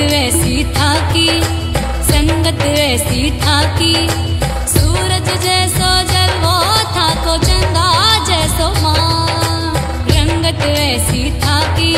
वैसी था कि संगत वैसी था कि सूरज जैसो जलवो था को चंदा जैसो माँ। रंगत वैसी था कि